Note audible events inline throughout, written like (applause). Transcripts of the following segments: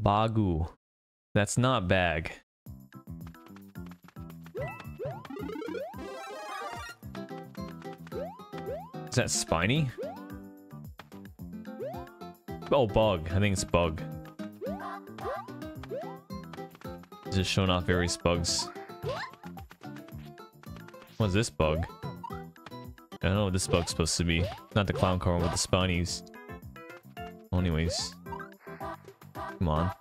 Bagu. That's not bag. Is that spiny? Oh, bug. I think it's bug. Just showing off various bugs. What's this bug? I don't know what this bug's supposed to be. Not the clown car with the spinies. Well, anyways. Come on.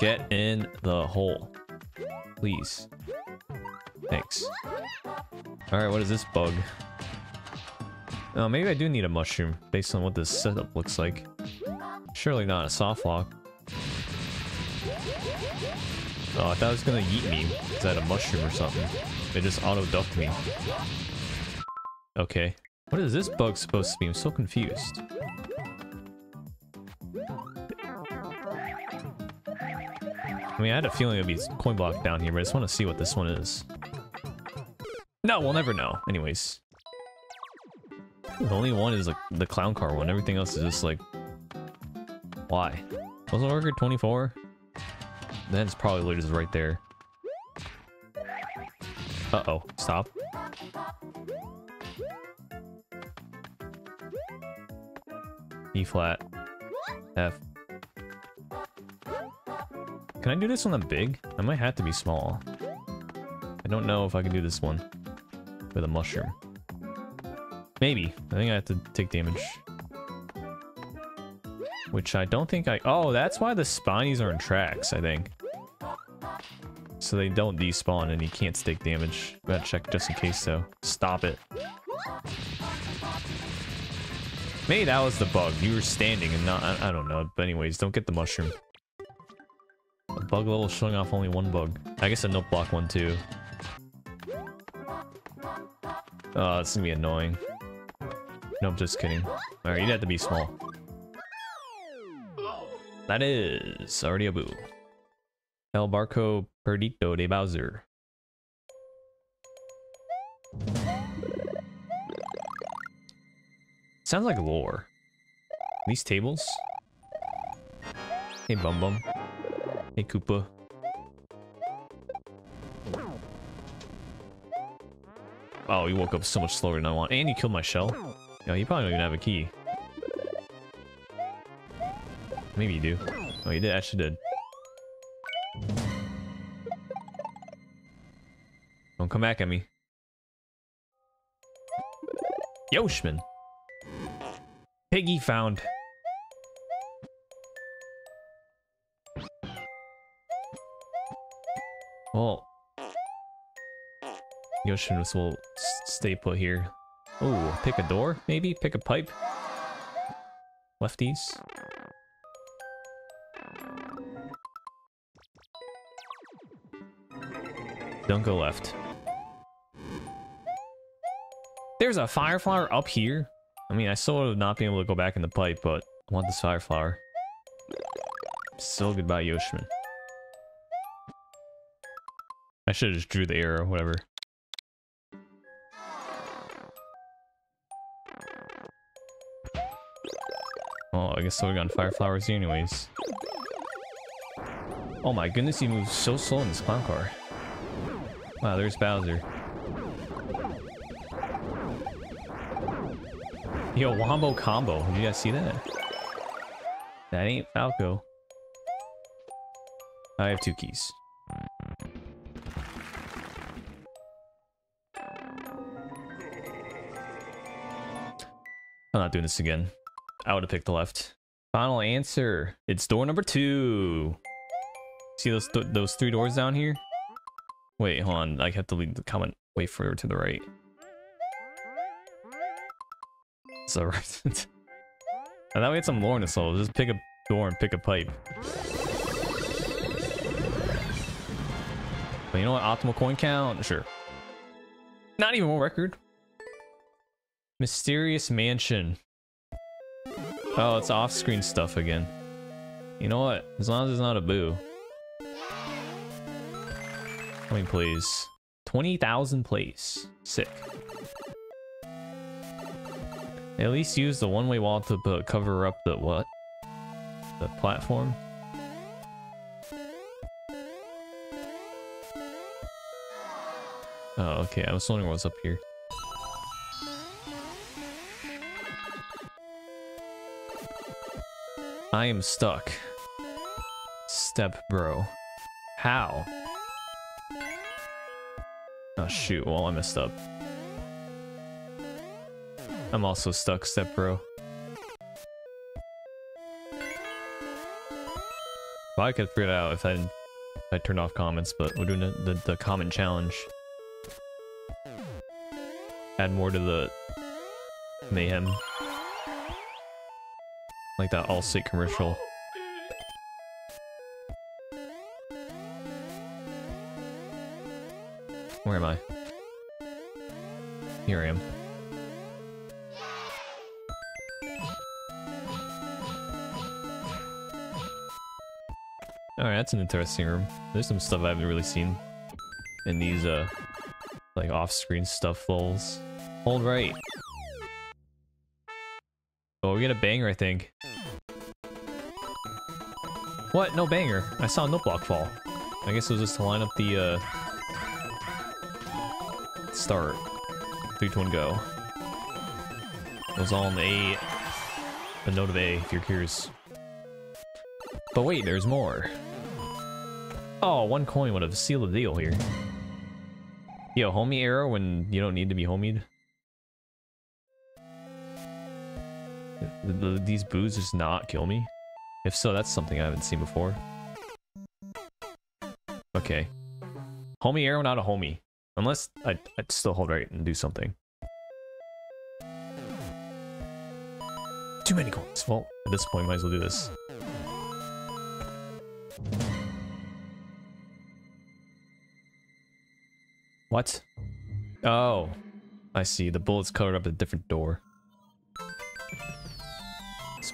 Get in the hole. Please. Thanks. Alright, what is this bug? Oh, maybe I do need a mushroom, based on what this setup looks like. Surely not a soft lock. Oh, I thought it was gonna eat me, because I had a mushroom or something. It just auto-ducked me. Okay. What is this bug supposed to be? I'm so confused. I mean, I had a feeling it'd be coin block down here, but I just want to see what this one is. No, we'll never know. Anyways. The only one is like the clown car one. Everything else is just like... Why? Puzzle worker 24? Then it's probably just right there. Uh-oh. Stop. E flat. F. Can I do this one on big? I might have to be small. I don't know if I can do this one with a mushroom. Maybe. I think I have to take damage. Which I don't think I... Oh, that's why the spinies are in tracks, I think. So they don't despawn and you can't take damage. Gotta check just in case though. Stop it. Maybe that was the bug. You were standing and not... I, I don't know. But anyways, don't get the mushroom. Bug level showing off only one bug. I guess a note block one too. Oh, it's gonna be annoying. No, I'm just kidding. Alright, you'd have to be small. That is already a boo. El Barco Perdito de Bowser. Sounds like lore. These tables? Hey Bum Bum. Hey Koopa. Oh, you woke up so much slower than I want. And you killed my shell. Yeah, you probably don't even have a key. Maybe you do. Oh, you did. Actually did. Don't come back at me. Yoshman. Piggy found. Well, Yoshimos will stay put here. Oh, pick a door, maybe? Pick a pipe? Lefties? Don't go left. There's a fire flower up here? I mean, I still would have not been able to go back in the pipe, but I want this fire flower. So goodbye, Yoshman. I should have just drew the arrow, whatever. Well, I guess so we got fire flowers anyways. Oh my goodness, he moves so slow in this clown car. Wow, there's Bowser. Yo, Wombo combo. Did you guys see that? That ain't Falco. I have two keys. I'm not doing this again. I would have picked the left. Final answer. It's door number two. See those th those three doors down here? Wait, hold on. I have to leave the comment way further to the right. So right. (laughs) I thought we had some lore in this level. Just pick a door and pick a pipe. But you know what? Optimal coin count? Sure. Not even one record. Mysterious Mansion. Oh, it's off-screen stuff again. You know what? As long as it's not a boo. I mean, please. 20,000 plays. Sick. They at least use the one-way wall to cover up the what? The platform? Oh, okay. I was wondering what's up here. I am stuck. Step bro. How? Oh shoot, well I messed up. I'm also stuck, step bro. Well, I could figure it out if I, if I turned off comments, but we're doing the, the, the comment challenge. Add more to the mayhem. Like that Allstate commercial. Where am I? Here I am. Alright, that's an interesting room. There's some stuff I haven't really seen in these, uh, like off-screen stuff lulls. Hold right. Oh, we get a banger, I think. What? No banger. I saw a note block fall. I guess it was just to line up the, uh... Start. 3, 2, 1, go. It was all in the A... The note of A, if you're curious. But wait, there's more. Oh, one coin would have sealed the deal here. Yo, homie arrow when you don't need to be homied. These boos just not kill me? If so, that's something I haven't seen before. Okay. Homie arrow, not a homie. Unless I, I'd still hold right and do something. Too many coins. Well, at this point, might as well do this. What? Oh. I see. The bullet's covered up a different door.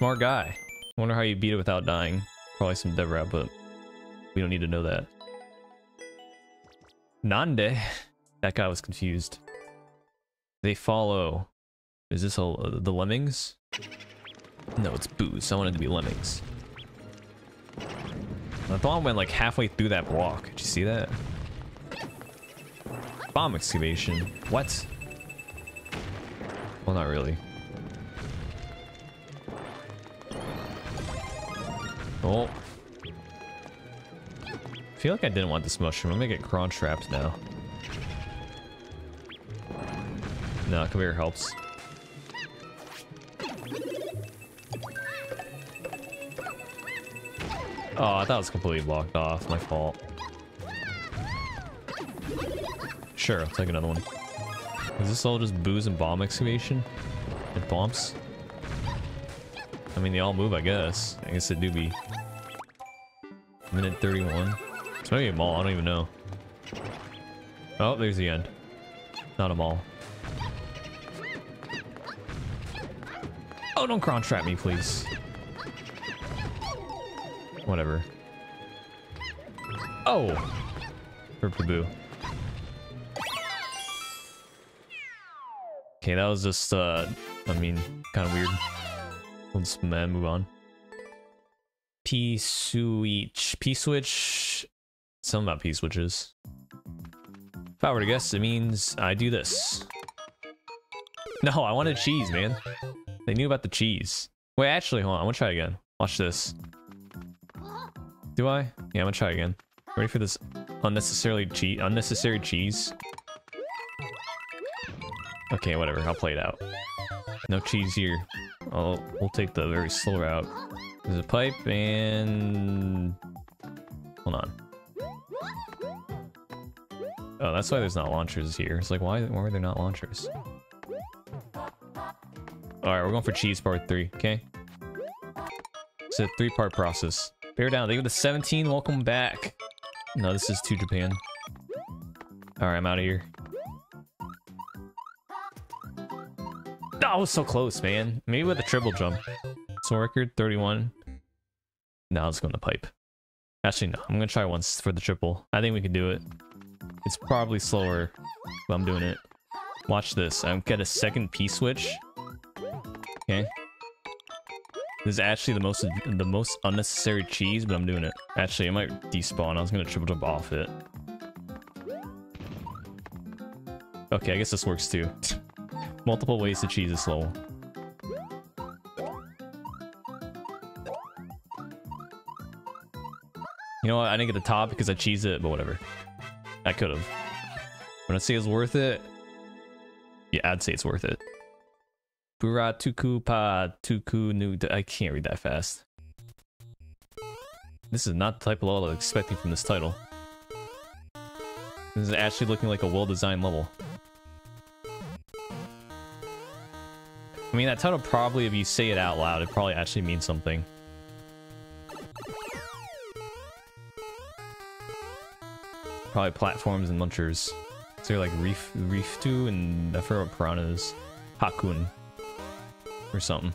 Smart guy. Wonder how you beat it without dying. Probably some dev rap, but we don't need to know that. Nande. (laughs) That guy was confused. They follow. Is this all uh, the lemmings? No, it's booze. I wanted to be lemmings. I thought I went like halfway through that block. Did you see that? Bomb excavation. What? Well, not really. Oh. I feel like I didn't want this mushroom. I'm gonna get cron trapped now. No, come here helps. Oh, I thought it was completely blocked off. My fault. Sure, I'll take another one. Is this all just booze and bomb excavation? It bombs? I mean, they all move, I guess. I guess it do be. Minute 31. It's maybe a mall, I don't even know. Oh, there's the end. Not a mall. Oh, don't cron trap me, please. Whatever. Oh! Herpaboo. Okay, that was just, uh, I mean, kind of weird. Let's man, move on. P-switch. P-switch. Something about P-switches. If I were to guess, it means I do this. No, I wanted cheese, man. They knew about the cheese. Wait, actually, hold on. I'm gonna try again. Watch this. Do I? Yeah, I'm gonna try again. Ready for this unnecessarily cheese? Unnecessary cheese? Okay, whatever. I'll play it out. No cheese here. Oh, we'll take the very slow route. There's a pipe and... Hold on. Oh, that's why there's not launchers here. It's like, why, why are there not launchers? Alright, we're going for cheese part 3, okay? It's a three-part process. Bear down. They go to 17. Welcome back. No, this is to Japan. Alright, I'm out of here. I was so close, man. Maybe with a triple jump. So record 31. Now let's go in the pipe. Actually, no. I'm gonna try once for the triple. I think we can do it. It's probably slower, but I'm doing it. Watch this. I get a second P-switch. Okay. This is actually the most the most unnecessary cheese, but I'm doing it. Actually, it might despawn. I was gonna triple jump off it. Okay, I guess this works too. (laughs) Multiple ways to cheese this level. You know what? I didn't get the top because I cheesed it, but whatever. I could have. When I say it's worth it, yeah, I'd say it's worth it. Bura tuku pa tuku nu. I can't read that fast. This is not the type of level I was expecting from this title. This is actually looking like a well-designed level. I mean, that title probably, if you say it out loud, it probably actually means something. Probably platforms and munchers. So like Reef, Reef 2 and I forgot what Piranha's Hakun. Or something.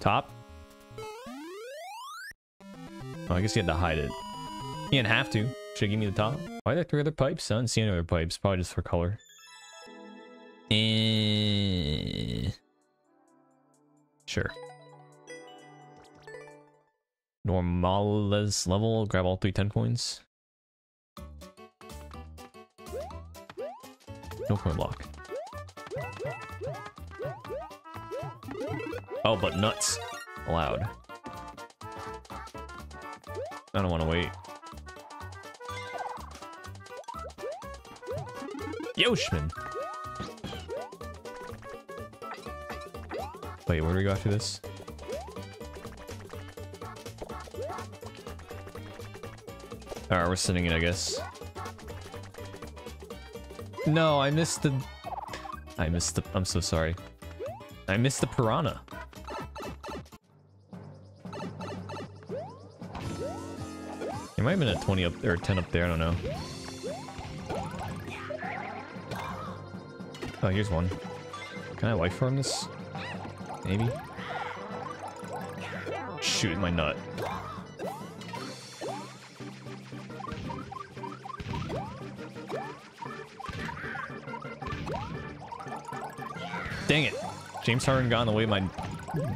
Top? Oh, I guess you had to hide it. You didn't have to. Should give me the top. Why are there three other pipes? I didn't see any other pipes. Probably just for color. Eh. Sure. Normales level, grab all three 10 coins. No coin block. Oh, but nuts allowed. I don't want to wait. Yoshman! Wait, where do we go after this? Alright, we're sending it, I guess. No, I missed the... I missed the... I'm so sorry. I missed the piranha. There might have been a 20 up or 10 up there, I don't know. Oh, here's one. Can I life farm this? Maybe? Shoot my nut. Dang it. James Harden got in the way of my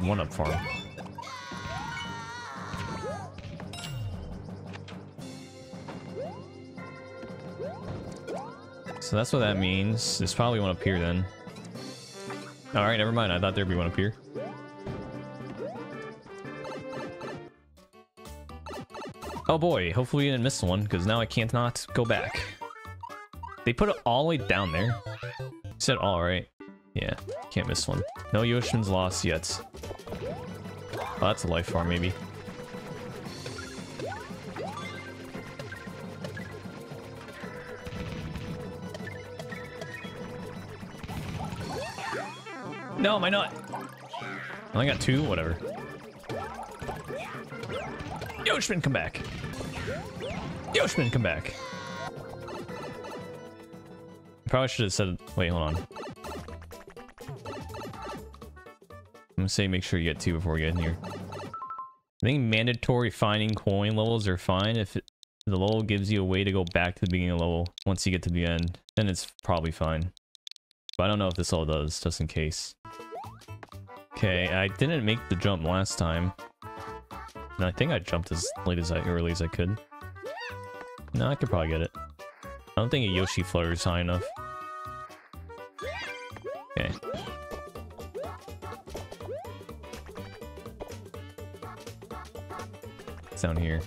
one-up farm. So that's what that means. There's probably one up here then. Alright, never mind. I thought there'd be one up here. Oh boy, hopefully we didn't miss one, because now I can't not go back. They put it all the way down there. said all right. Yeah, can't miss one. No Yoshin's lost yet. Oh, that's a life farm, maybe. No, my not? I only got two, whatever. Yoshman, come back. Yoshman, come back. Probably should have said, wait, hold on. I'm gonna say make sure you get two before we get in here. I think mandatory finding coin levels are fine if it, the level gives you a way to go back to the beginning of the level once you get to the end. Then it's probably fine. But I don't know if this all does, just in case. Okay, I didn't make the jump last time. And I think I jumped as late as I early as I could. No, I could probably get it. I don't think a Yoshi flutter is high enough. Okay. It's down here.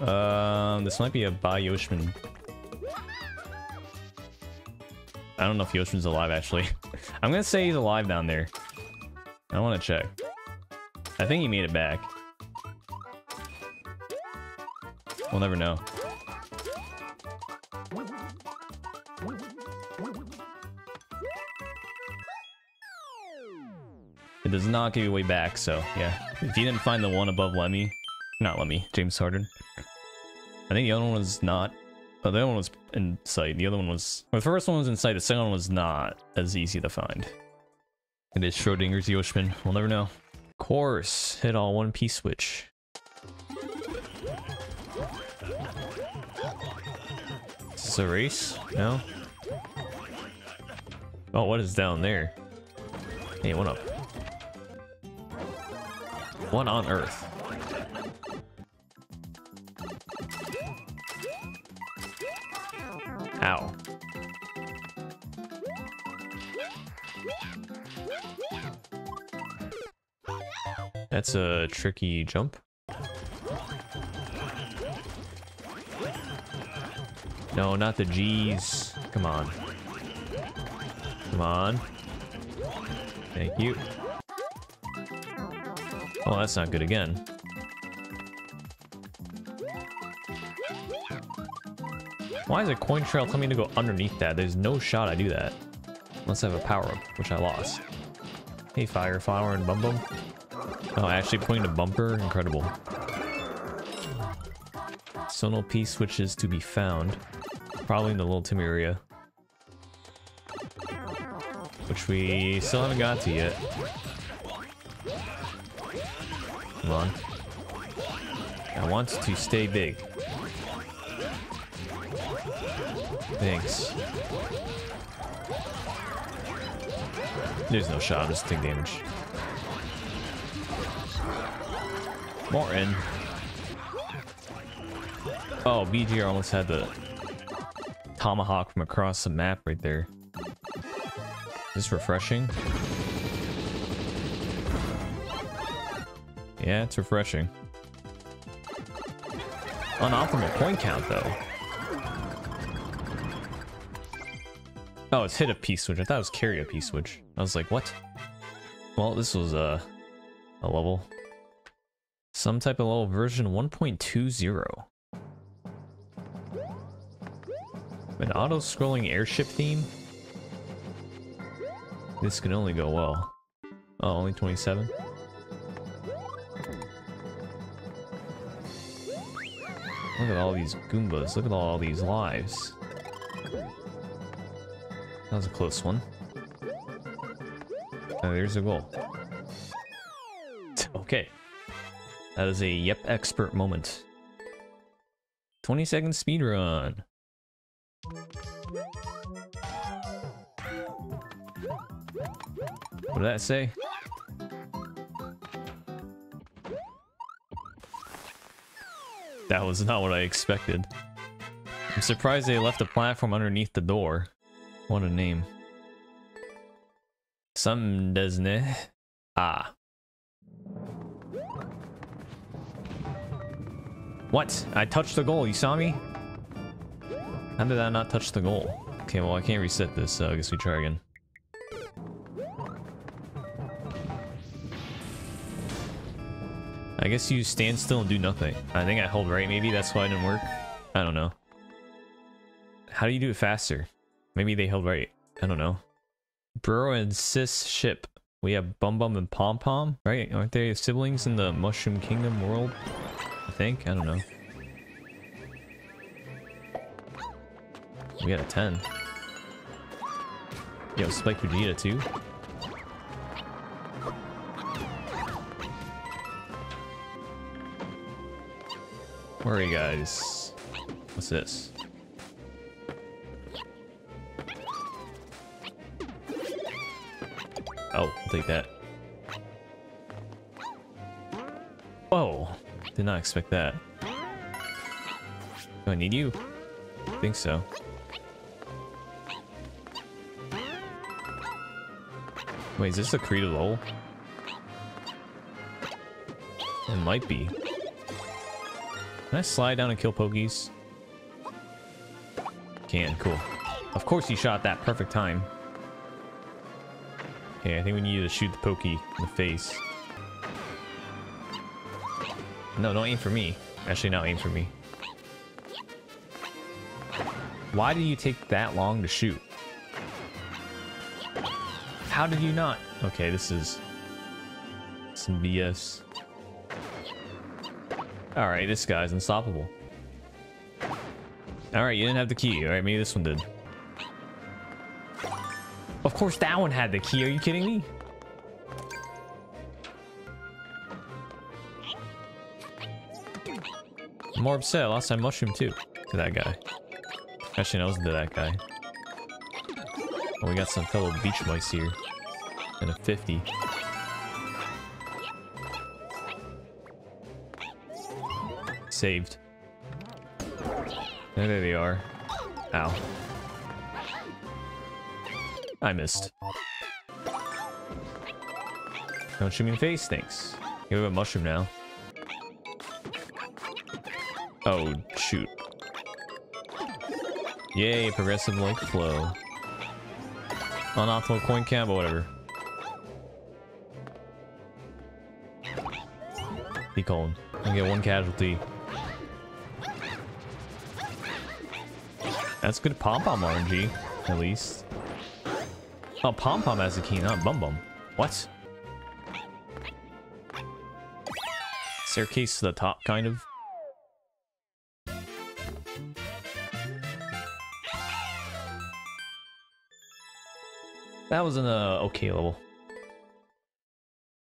Um, this might be a by I don't know if Yoshman's alive, actually. (laughs) I'm gonna say he's alive down there. I want to check. I think he made it back. We'll never know. It does not give you way back, so yeah. If you didn't find the one above Lemmy, not Lemmy, James Harden. I think the other one was not Oh, the other one was in sight. The other one was... Well, the first one was in sight. The second one was not as easy to find. It is Schrodinger's Yoshman. We'll never know. Of Course. Hit all one piece switch. Is this a race? No? Oh, what is down there? Hey, what up? What on earth? Ow. That's a tricky jump. No, not the G's. Come on. Come on. Thank you. Oh, that's not good again. Why is a coin trail telling me to go underneath that? There's no shot I do that. Unless I have a power up, which I lost. Hey, Fire, Flower, and Bum Bum. Oh, actually pointing to Bumper? Incredible. Sonal no P-switches to be found. Probably in the Little Timmy area. Which we still haven't got to yet. Come on. I want to stay big. Thanks. There's no shot, just take damage. Morton. Oh, BGR almost had the tomahawk from across the map right there. Is this refreshing? Yeah, it's refreshing. Unoptimal point count, though. Oh, it's hit a P-switch. I thought it was carry a P-switch. I was like, what? Well, this was uh, a level. Some type of level version 1.20. An auto-scrolling airship theme? This can only go well. Oh, only 27? Look at all these Goombas. Look at all these lives. That was a close one. Oh, there's a goal. Okay. That is a yep expert moment. 20 second speed run. What did that say? That was not what I expected. I'm surprised they left a platform underneath the door. What a name. Some doesn't it? Ah. What? I touched the goal, you saw me? How did I not touch the goal? Okay, well I can't reset this, so I guess we try again. I guess you stand still and do nothing. I think I held right, maybe that's why it didn't work. I don't know. How do you do it faster? Maybe they held right. I don't know. Bro and Sis ship. We have Bum Bum and Pom Pom, right? Aren't they siblings in the Mushroom Kingdom world? I think. I don't know. We got a 10. Yo, Spike Vegeta too. Where are you guys? What's this? Take that. Whoa, did not expect that. Do I need you? I think so. Wait, is this a creative level? It might be. Can I slide down and kill Pokies? Can, cool. Of course he shot that perfect time. Okay, I think we need to shoot the Pokey in the face. No, don't aim for me. Actually, now aim for me. Why did you take that long to shoot? How did you not? Okay, this is some BS. Alright, this guy's unstoppable. Alright, you didn't have the key. Alright, maybe this one did. Of course that one had the key. Are you kidding me? I'm more upset. I lost my mushroom too. To that guy. Actually, no, it wasn't to that guy. Oh, we got some fellow beach mice here. And a 50. Saved. there they are. Ow. I missed. Don't shoot me in the face, thanks. You have a mushroom now. Oh, shoot. Yay, progressive like flow. Unoptimal coin count, but whatever. Be cold. I get one casualty. That's good pom-pom RNG, at least. Oh, pom-pom has a key, not bum-bum. What? Staircase to the top, kind of. That was an uh, okay level.